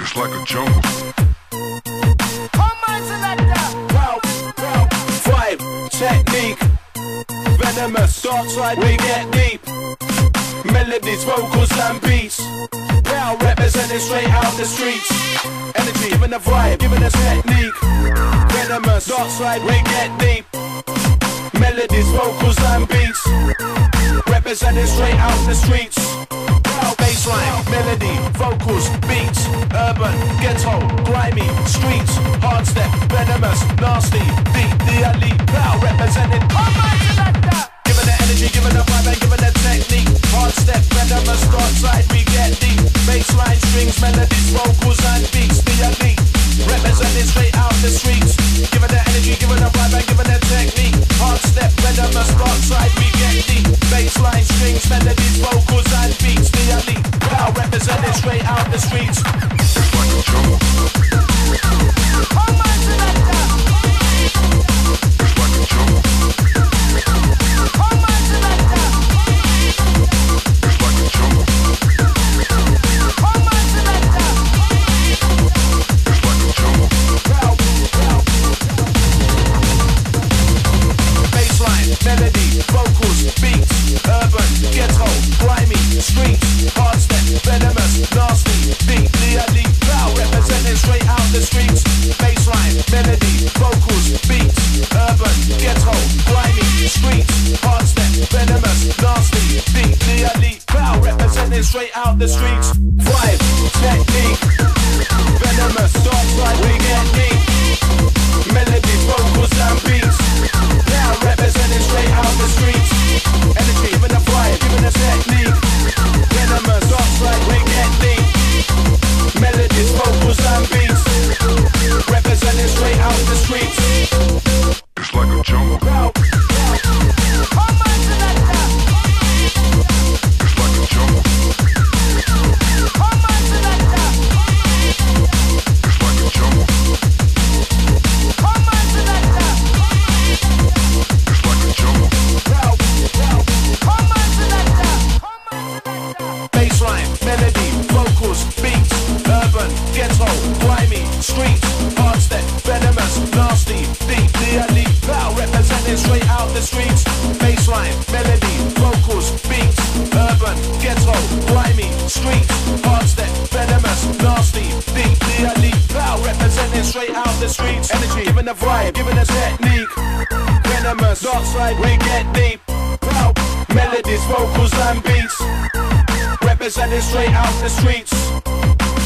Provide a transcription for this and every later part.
It's like a jungle. Technique, venomous, dark side, we get deep. Melodies, vocals and beats. Now representing straight out the streets. Energy, giving a vibe, giving a technique. Venomous, dark side, we get deep. Melodies, vocals and beats representing straight out the streets. Proud bassline, melody, vocals, beats, urban, ghetto, grimy, streets, hard step, venomous, nasty, deep. vocals and beats, the elite. Now representing straight out the streets. straight out the streets. vibe, giving us technique. Venomous, dark side, we get deep. Wow, melodies, vocals, and beats. Representing straight out the streets.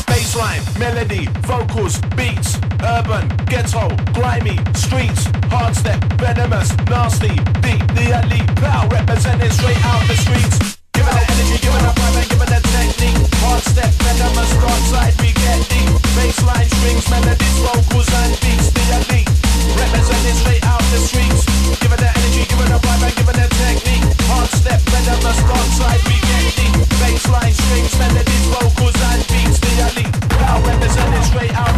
Bassline, melody, vocals, beats. Urban, ghetto, grimy, streets. Hard step, venomous, nasty, deep, the elite. Pow, representing straight out the streets. straight out.